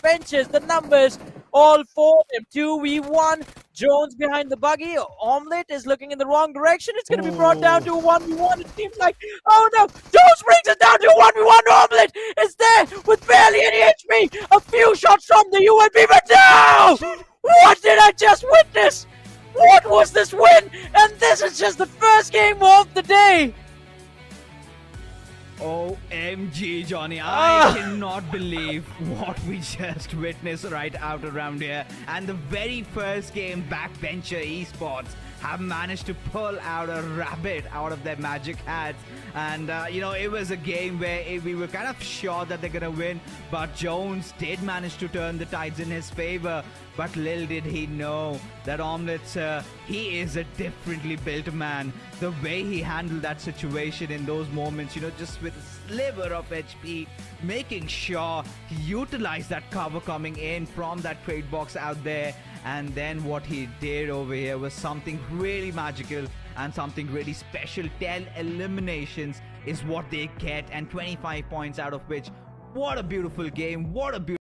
backbenchers, the numbers all for them. 2v1. Jones behind the buggy. Omelette is looking in the wrong direction. It's going to be brought down to a 1v1. It seems like, oh no, Jones brings it down to a 1v1. Omelette is there with barely any HP. A few shots from the UNB, but no! What did I just witness? What was this win? And this is just the first game of the day. OMG, Johnny. I Ah. cannot believe what we just witnessed right out around here. And the very first game, Backbencher Esports have managed to pull out a rabbit out of their magic hats. And, uh, you know, it was a game where it, we were kind of sure that they're going to win. But Jones did manage to turn the tides in his favor. But little did he know that Omelette, uh, he is a differently built man. The way he handled that situation in those moments, you know, just with a sliver of HP, making sure he utilized that cover coming in from that trade box out there. And then what he did over here was something really magical and something really special. 10 eliminations is what they get, and 25 points out of which. What a beautiful game. What a beautiful.